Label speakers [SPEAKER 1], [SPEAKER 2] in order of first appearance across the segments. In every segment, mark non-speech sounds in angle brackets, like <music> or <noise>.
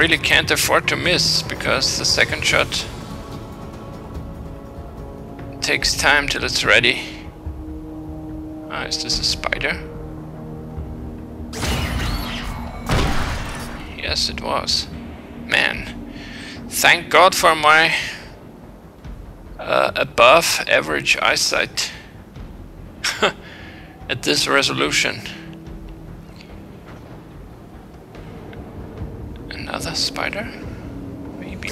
[SPEAKER 1] really can't afford to miss because the second shot takes time till it's ready. Ah, is this a spider? Yes, it was. Man, thank God for my uh, above average eyesight <laughs> at this resolution. Another spider? Maybe.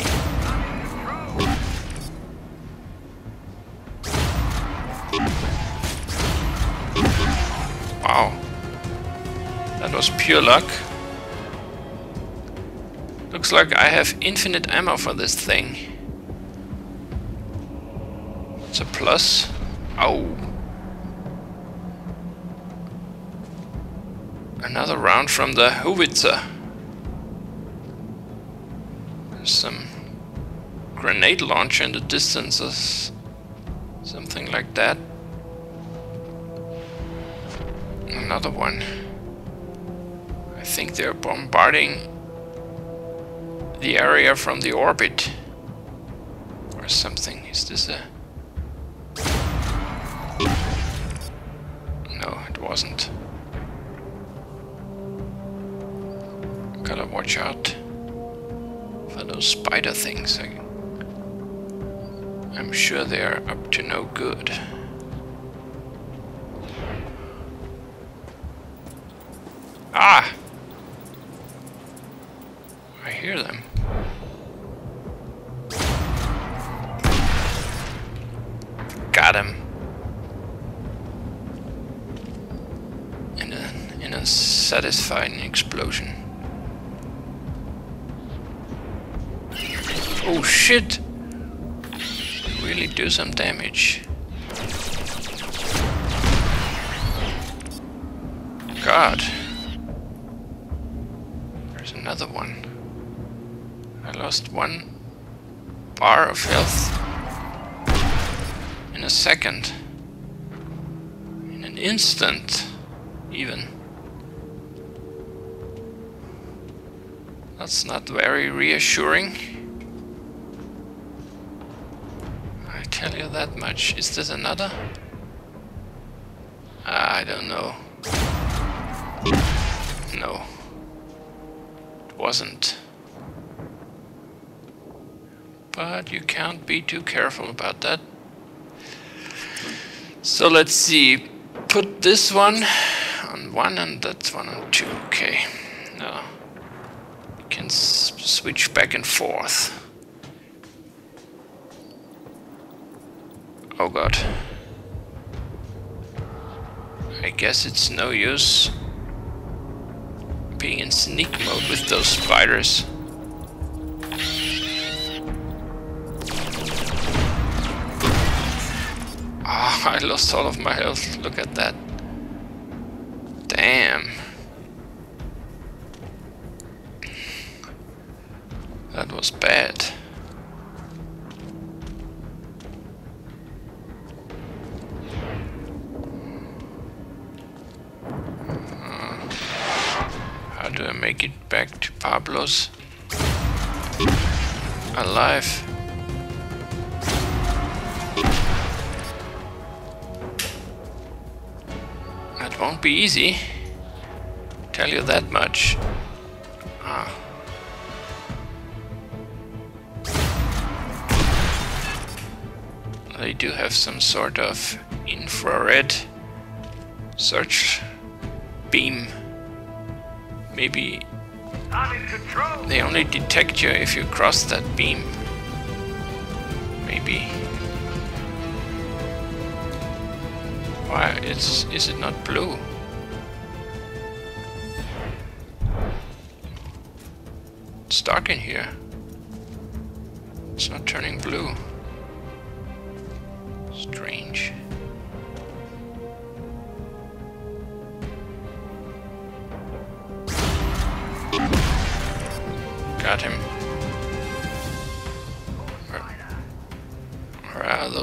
[SPEAKER 1] Wow. That was pure luck. Looks like I have infinite ammo for this thing. It's a plus. Oh. Another round from the Howitzer. There's some grenade launcher in the distance something like that. Another one. I think they're bombarding the area from the orbit or something. Is this a... No, it wasn't. Gotta watch out those spider things. I, I'm sure they're up to no good. Ah! I hear them. Got him. In a, in a satisfying explosion. Oh shit! Really do some damage. God. There's another one. I lost one bar of health in a second. In an instant, even. That's not very reassuring. I tell you that much. Is this another? I don't know. No. It wasn't. But you can't be too careful about that. So let's see. Put this one on one and that one on two. Okay. Now you can switch back and forth. Oh god. I guess it's no use being in sneak mode with those spiders. Ah, I lost all of my health. Look at that. Do I make it back to Pablo's? Alive. That won't be easy. Tell you that much. Ah. They do have some sort of infrared search beam Maybe they only detect you if you cross that beam. Maybe. Why is is it not blue? It's dark in here. It's not turning blue. Strange.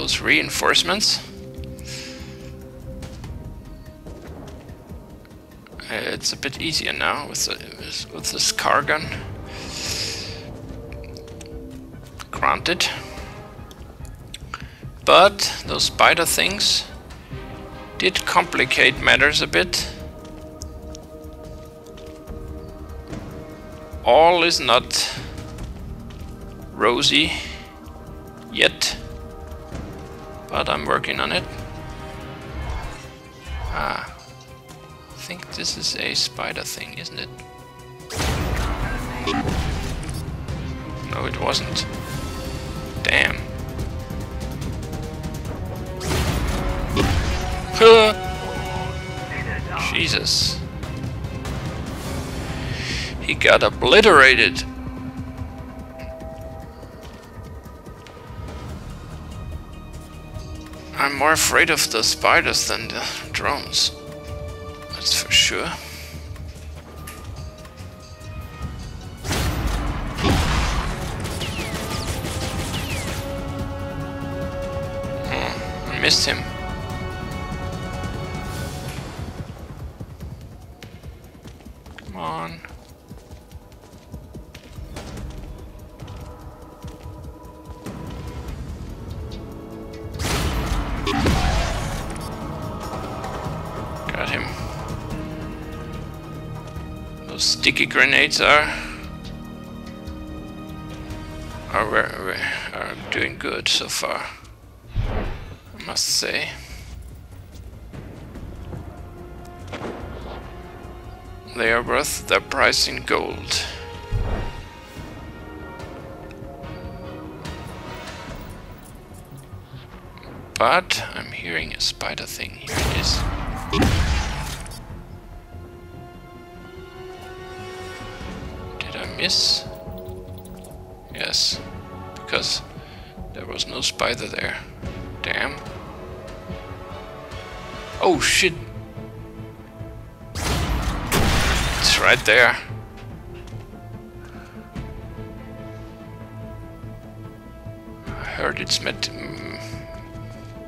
[SPEAKER 1] Those reinforcements? It's a bit easier now with the, with this SCAR gun. granted. But those spider things did complicate matters a bit. All is not rosy yet, but I'm working on it. Ah, I think this is a spider thing, isn't it? No, it wasn't. Damn. <laughs> Jesus. He got obliterated. I'm more afraid of the spiders than the drones. That's for sure. Hmm, I missed him. Sticky grenades are are, are, doing good so far. I must say. They are worth their price in gold. But I'm hearing a spider thing. Here it is. Miss? Yes, because there was no spider there. Damn. Oh shit! It's right there. I heard it's met mm,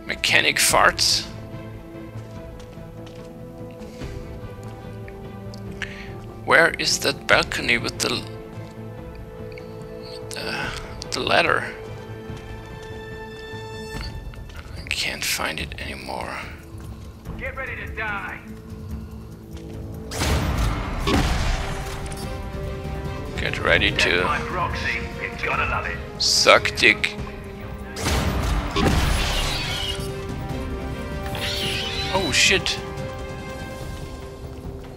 [SPEAKER 1] mechanic farts. Where is that balcony with the the, ladder? I can't find it anymore.
[SPEAKER 2] Get ready to die.
[SPEAKER 1] Get ready to
[SPEAKER 2] proxy. You're gonna love it.
[SPEAKER 1] suck dick. Oh shit.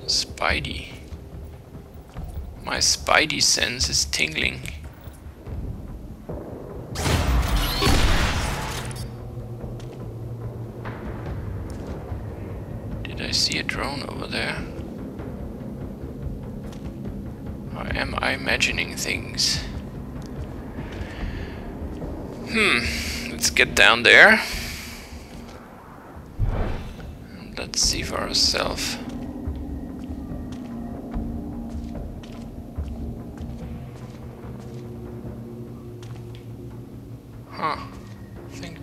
[SPEAKER 1] Spidey. My spidey sense is tingling. See a drone over there? Or am I imagining things? Hmm, let's get down there. Let's see for ourselves. Huh. I think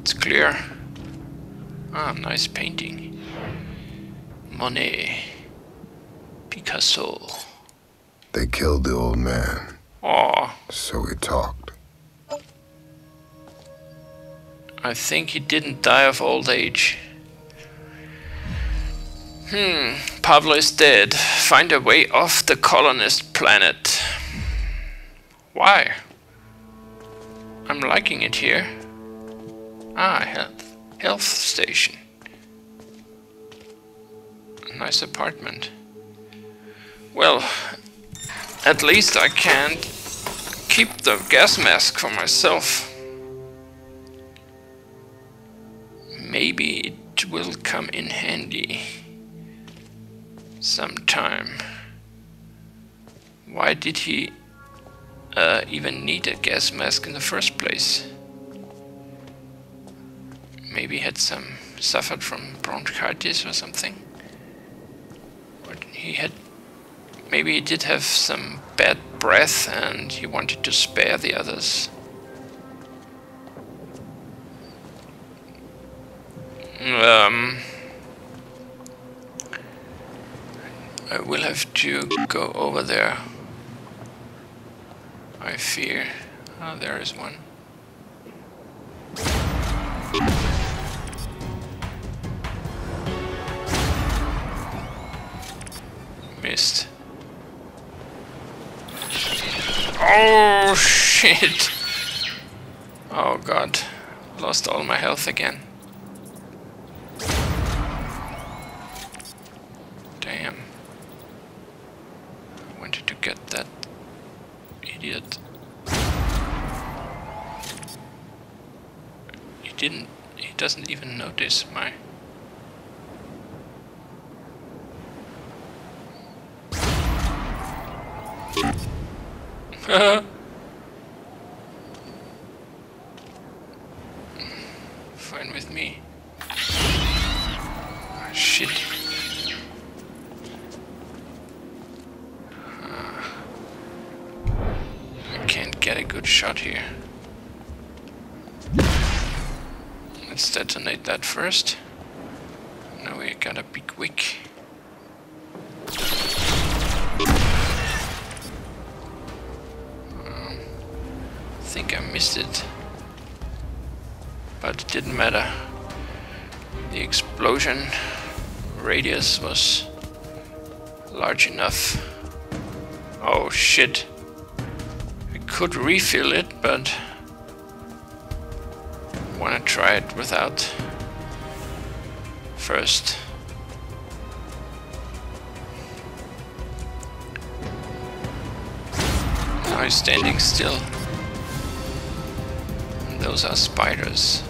[SPEAKER 1] it's clear. Ah, nice painting. Monet. Picasso.
[SPEAKER 3] They killed the old man,
[SPEAKER 1] Aw,
[SPEAKER 3] so he talked.
[SPEAKER 1] I think he didn't die of old age. Hmm, Pablo is dead. Find a way off the colonist planet. Why? I'm liking it here. Ah, health station. Nice apartment. Well, at least I can keep the gas mask for myself. Maybe it will come in handy sometime. Why did he uh, even need a gas mask in the first place? Maybe had some suffered from bronchitis or something. Or he had maybe he did have some bad breath and he wanted to spare the others. Um, I will have to go over there. I fear. Ah, there is one. Oh <laughs> shit! Oh god, lost all my health again. Damn. I wanted to get that idiot. He didn't, he doesn't even notice my... <laughs> Fine with me. Ah, shit. Ah. I can't get a good shot here. Let's detonate that first. Now we gotta be quick. It. But it didn't matter. The explosion radius was large enough. Oh shit. I could refill it, but I wanna try it without first. Now he's standing still. Those are spiders.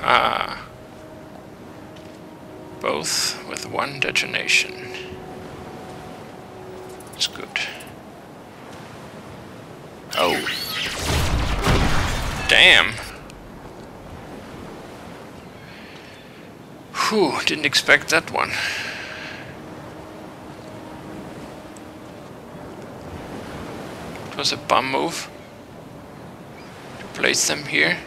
[SPEAKER 1] Ah. Both with one detonation. It's good. Oh. Damn. Whew, didn't expect that one. Was a bum move to place them here.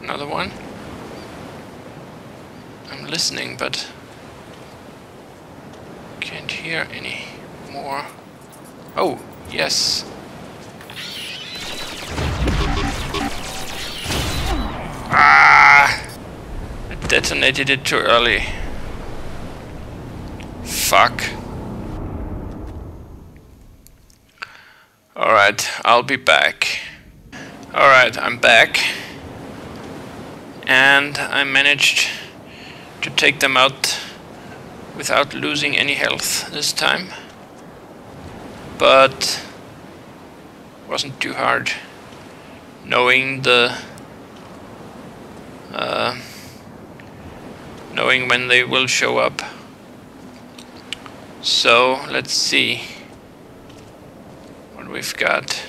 [SPEAKER 1] Another one. I'm listening, but can't hear any more. Oh, yes. Ah! I detonated it too early. Fuck. Alright, I'll be back. Alright, I'm back. And I managed to take them out without losing any health this time. But wasn't too hard knowing the uh, knowing when they will show up. So let's see we've got.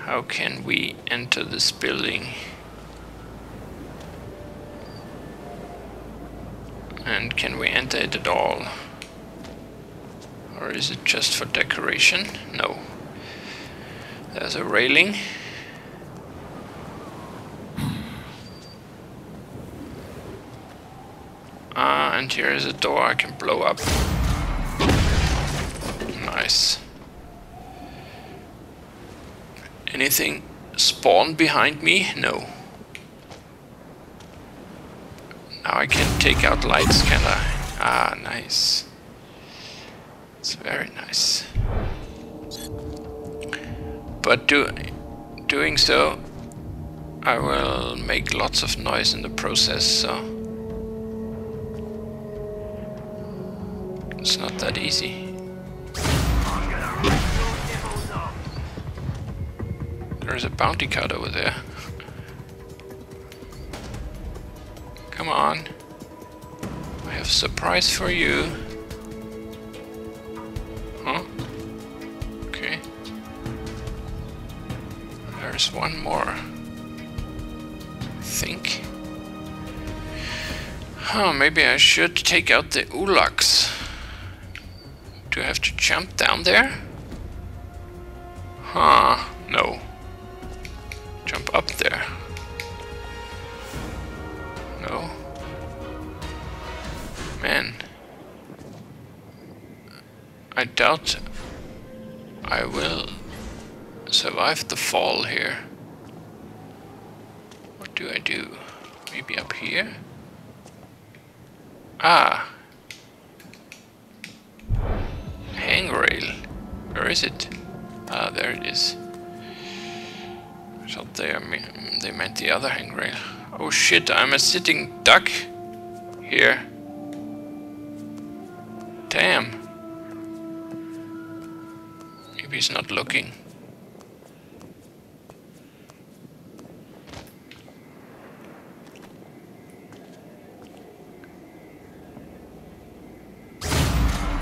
[SPEAKER 1] How can we enter this building? And can we enter it at all? Or is it just for decoration? No. There's a railing. Ah, and here is a door I can blow up. Nice. Anything spawn behind me? No. Now I can take out lights, can I? Ah, nice. It's very nice. But do, doing so, I will make lots of noise in the process, so... It's not that easy. There's a bounty card over there. Come on. I have a surprise for you. Huh? Okay. There's one more. I think. Huh, maybe I should take out the Ulaks. Do I have to jump down there? Huh. No, I doubt I will survive the fall here. What do I do? Maybe up here? Ah. Hangrail. Where is it? Ah, there it is. Thought they meant the other hangrail. Oh shit, I'm a sitting duck here. Damn. Maybe he's not looking.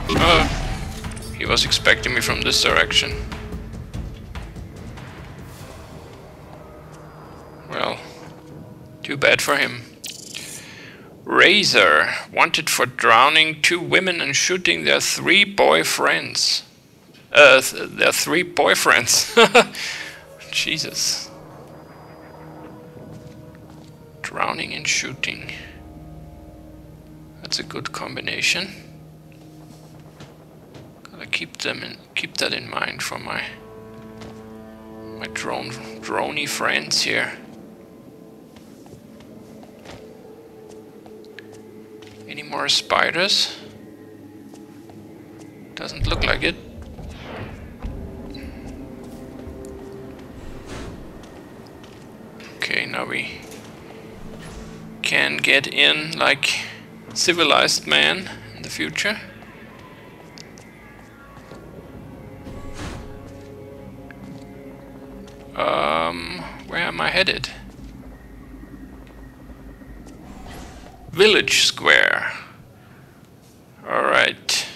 [SPEAKER 1] Oh, he was expecting me from this direction. Well, too bad for him. Razor, wanted for drowning two women and shooting their three boyfriends. Uh, th their three boyfriends. <laughs> Jesus. Drowning and shooting. That's a good combination. Gotta keep them in, keep that in mind for my my drone drony friends here. Any more spiders? Doesn't look like it. Now we can get in like civilized man in the future. Um, where am I headed? Village Square. Alright.